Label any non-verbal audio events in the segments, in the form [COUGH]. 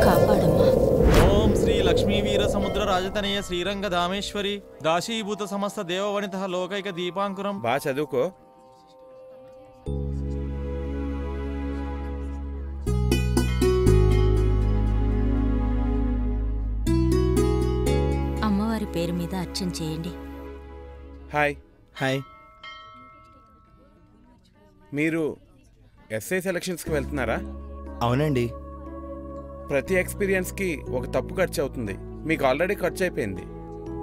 కాపాడమ్మా. ఓం శ్రీ లక్ష్మీ వీర సముద్ర రాజతనయ శ్రీరంగ దామేశ్వరి దాశీభూత సమస్త దేవవనిత లోకైక దీపాంకురం. బాగా చదువుకో. అమ్మవారి పేరు మీద అర్చన చేయండి. హాయ్. హాయ్. మీరు ఎస్ఐ సెలక్షన్స్కి వెళ్తున్నారా? అవునండి. ప్రతి ఎక్స్పీరియన్స్కి ఒక తప్పు ఖర్చు అవుతుంది మీకు ఆల్రెడీ ఖర్చు అయిపోయింది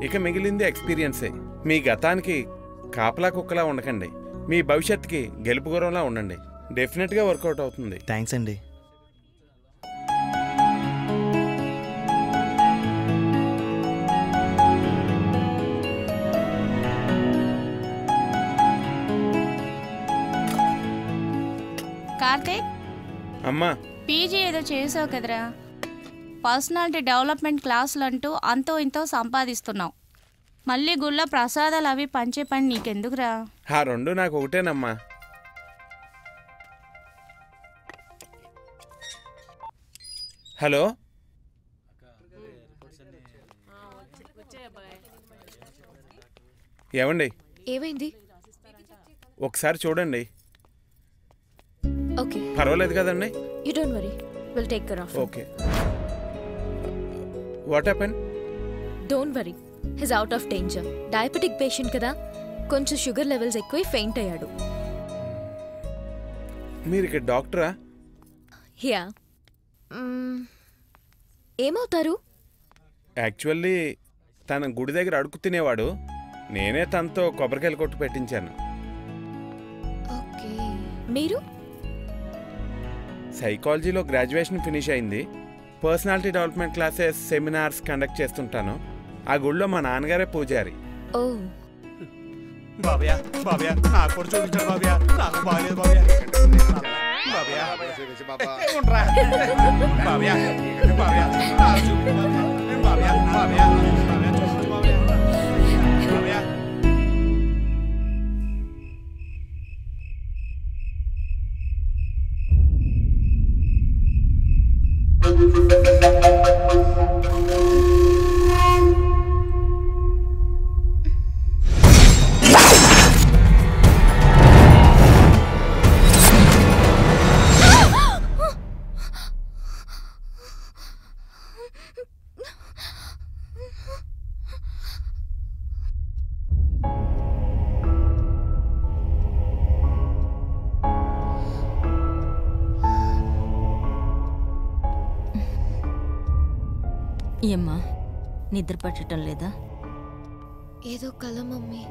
ఇక మిగిలింది ఎక్స్పీరియన్సే. మీ గతానికి కాపలా కుక్కలా ఉండకండి. మీ భవిష్యత్తుకి గెలుపు గురంలా ఉండండి. డెఫినెట్గా వర్కౌట్ అవుతుంది. థ్యాంక్స్ అండి. కార్తీక్? అమ్మా. పీజీ ఏదో చేసావు కదరా. పర్సనాలిటీ డెవలప్మెంట్ క్లాసులు అంటూ అంతో ఇంతో సంపాదిస్తున్నావు. మళ్ళీ గుళ్ళ ప్రసాదాలు అవి పంచే పని నీకెందుకురా? ఆ రెండు నాకు ఒకటేనమ్మా. హలో? ఏమండి? ఏమైంది? ఒకసారి చూడండి. ఓకే. పర్వాలేదు కదండి. You don't worry will take care of okay what happen don't worry his out of danger diabetic patient కదా. కొంచెం షుగర్ లెవెల్స్ ఎక్కువై ఫెయింట్ అయ్యాడు. మీరు ఇక్కడ డాక్టరా యా ఏమవుతారు? యాక్చువల్లీ తన గుడి దగ్గర అడుగు తినేవాడు. నేనే తనతో కొబ్బరికాయలు కొట్టు పెట్టించాను. ఓకే మీరు? సైకాలజీలో గ్రాడ్యుయేషన్ ఫినిష్ అయింది. Personality development classes seminars conduct చేస్తుంటాను. ఆ గుళ్ళో మా నాన్నగారే పూజారి. ఓ. బాబయ్య బాబయ్య నాకు కూడా చూపించాడు బాబయ్య. నాకు బాగలేదు బాబయ్య. బాబయ్య. ఉండ్రా. బాబయ్య బాబయ్య. ఏమ్మా నిద్ర పట్టడం లేదా? ఏదో కల మమ్మీ.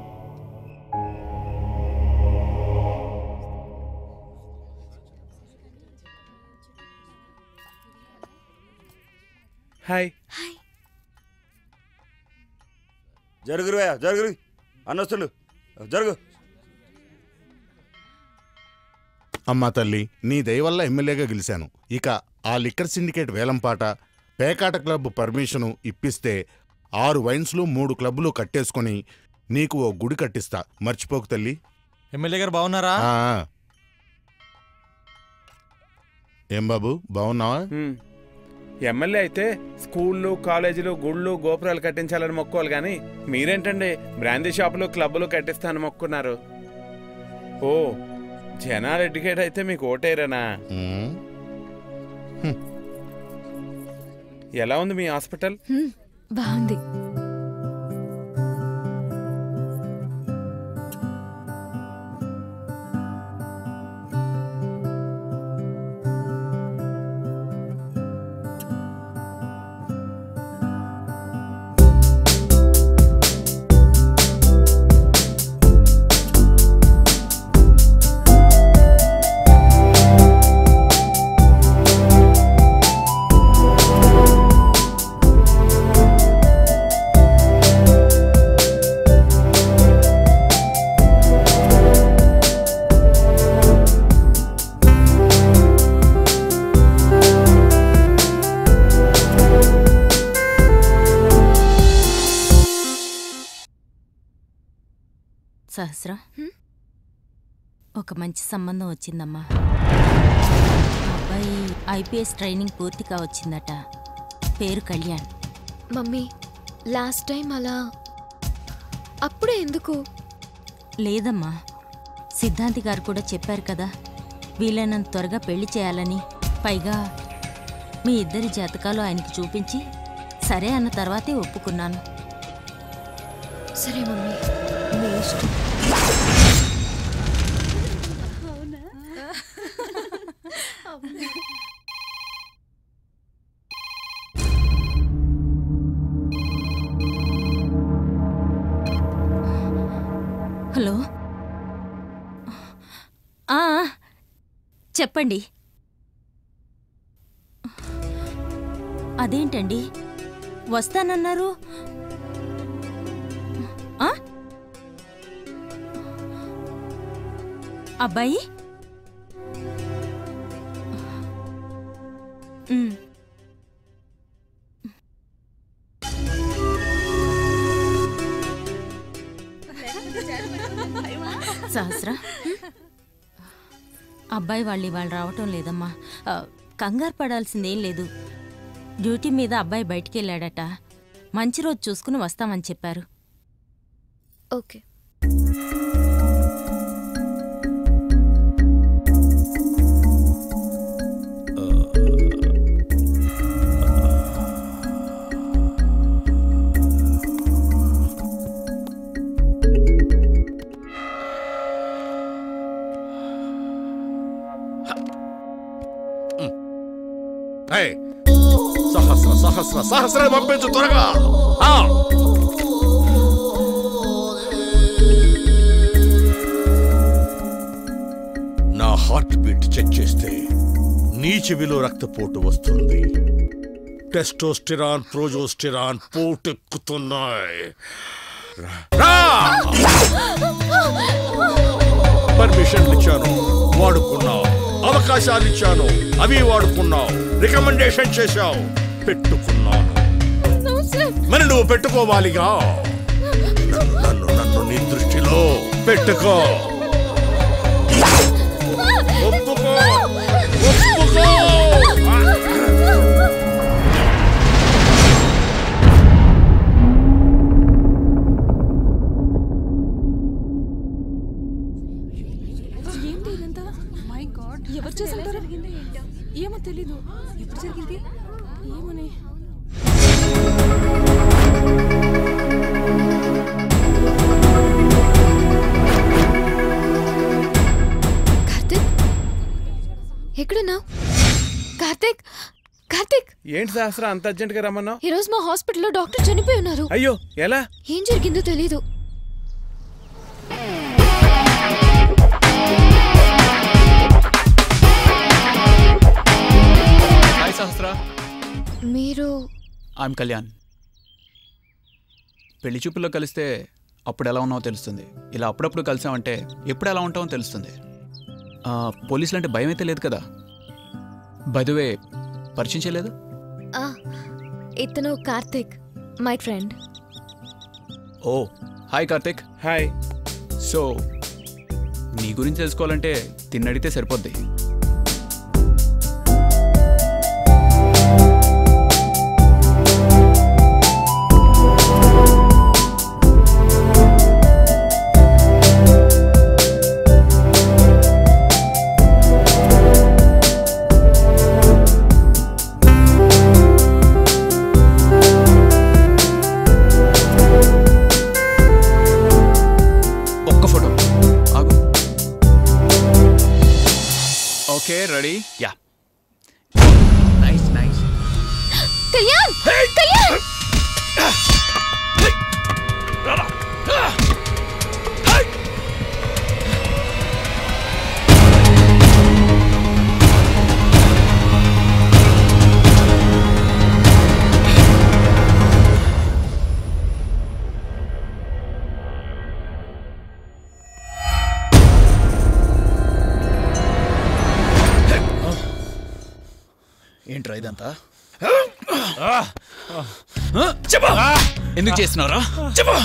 హాయ్. జరుగురువయ్యా జరుగురు. అన్నొస్తుండు జరుగు. అమ్మా తల్లి నీ దయ వల్ల ఎమ్మెల్యేగా గెలిచాను ఇక ఆ లిక్కర్ సిండికేట్ వేలంపాట పేకాట క్లబ్ పర్మిషను ఇప్పిస్తే ఆరు వైన్స్లు మూడు క్లబ్లు కట్టేసుకొని నీకు ఓ గుడి కట్టిస్తా. మర్చిపోకు తల్లి. ఎమ్మెల్యే గారు బాగున్నారా? ఆ. ఏం బాబు బాగున్నావా? హ్మ్. ఎమ్మెల్యే అయితే స్కూళ్ళు కాలేజీలు గుళ్ళు గోపురాలు కట్టించాలని మొక్కోవాలి కానీ మీరేంటండి బ్రాందీ షాపులు క్లబ్బులు కట్టిస్తాను మొక్కున్నారు? ఓ జనాలు ఎడ్యుకేట్ అయితే మీకు ఓటేరేనా? ఎలా ఉంది మీ హాస్పిటల్? బాగుంది. సహస్రం? ఒక మంచి సంబంధం వచ్చిందమ్మా. అబ్బాయి ఐపీఎస్ ట్రైనింగ్ పూర్తిగా వచ్చిందట పేరు కళ్యాణ్. మమ్మీ లాస్ట్ టైం అలా అప్పుడే ఎందుకు? లేదమ్మా. సిద్ధాంతి గారు కూడా చెప్పారు కదా వీలైనంత త్వరగా పెళ్ళి చేయాలని. పైగా మీ ఇద్దరి జాతకాలు ఆయనకి చూపించి సరే అన్న తర్వాతే ఒప్పుకున్నాను. సరే మమ్మీ. మీ ఇష్టం. హలో. చెప్పండి. అదేంటండి? వస్తానన్నారు. అబ్బాయి? సహస్ర అబ్బాయి వాళ్ళు ఇవాళ రావటం లేదమ్మా. కంగారు పడాల్సిందేం లేదు. డ్యూటీ మీద అబ్బాయి బయటికి వెళ్ళాడట మంచి రోజు చూసుకుని వస్తామని చెప్పారు. ఓకే. సహస్ర సహస్ర సహస్ర పంపించు త్వరగా. నా హార్ట్ బీట్ చెక్ చేస్తే నీ చెవిలో రక్తపోటు వస్తుంది. టెస్టోస్టిరాన్ ప్రోజోస్టిరాన్ పోటెక్కుతున్నాయి! పర్మిషన్ [LAUGHS] ఇచ్చాను. వాడుకున్నావు. అవకాశాలు ఇచ్చాను. అవి వాడుకున్నావు. రికమెండేషన్ చేశావు. పెట్టుకున్నాను. మరి నువ్వు పెట్టుకోవాలిగా? నన్ను నన్ను నీ దృష్టిలో పెట్టుకో. ఒప్పుకో. ఒప్పుకో. ఎవరు చేశారు ఏమో తెలీదు. ఎప్పుడు జరిగింది? ఏమోనే. కార్తిక్? ఎక్కడున్నావు? కార్తిక్? కార్తిక్? ఏంటి సహస్ర అంత అర్జెంట్గా రమ్మన్నావు? ఈరోజు మా హాస్పిటల్లో డాక్టర్ చనిపోయి ఉన్నారు. అయ్యో ఎలా? ఏం జరిగిందో తెలీదు. సహస్ర. మీరు ఐఎమ్ కళ్యాణ్. పెళ్ళి చూపుల్లో కలిస్తే అప్పుడు ఎలా ఉన్నావో తెలుస్తుంది. ఇలా అప్పుడప్పుడు కలిసామంటే ఎప్పుడు ఎలా ఉంటామో తెలుస్తుంది. ఆ, పోలీసులు అంటే భయం అయితే లేదు కదా బదువే పరిచయం చేయలేదు? ఆ, ఇతను Karthik my friend. Oh hi Karthik. Hi. So నీ గురించి తెలుసుకోవాలంటే తిన్నడితే సరిపోద్ది. కళ్యాణ్ కళ్యాణ్ ఏంట్రా ఇదంతా ఎందుకు చేస్తున్నారా చెప్పు.